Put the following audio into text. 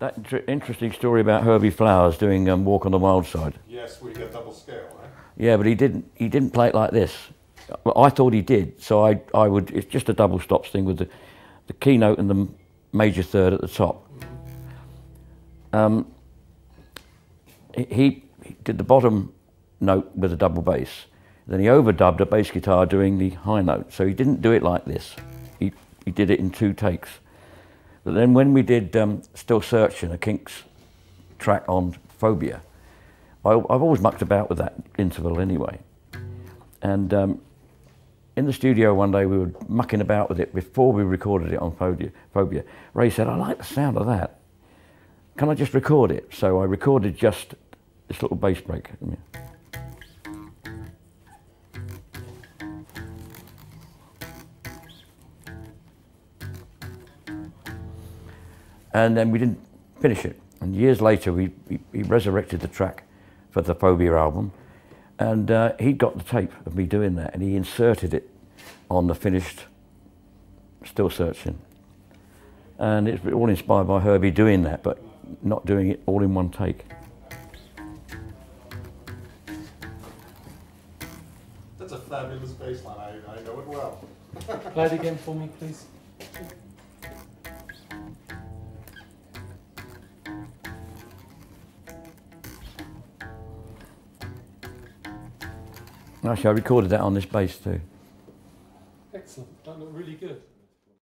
That inter- interesting story about Herbie Flowers doing um, Walk on the Wild Side. Yes, we get double scale, right? Yeah, but he didn't. He didn't play it like this. I thought he did, so I, I would. It's just a double stops thing with the, the keynote and the major third at the top. Um, he, he he did the bottom note with a double bass. Then he overdubbed a bass guitar doing the high note. So he didn't do it like this. He he did it in two takes. But then when we did um, Still Searching, a Kinks track on Phobia, I, I've always mucked about with that interval anyway. And um, in the studio one day, we were mucking about with it before we recorded it on Phobia. Phobia. Ray said, I like the sound of that. Can I just record it? So I recorded just this little bass break. And then we didn't finish it. And years later, we, we, we resurrected the track for the Phobia album. And uh, he got the tape of me doing that and he inserted it on the finished Still Searching. And it's all inspired by Herbie doing that, but not doing it all in one take. That's a fabulous bass line. I, I know it well. Play it again for me, please. Actually, I recorded that on this bass too. Excellent. That looked really good.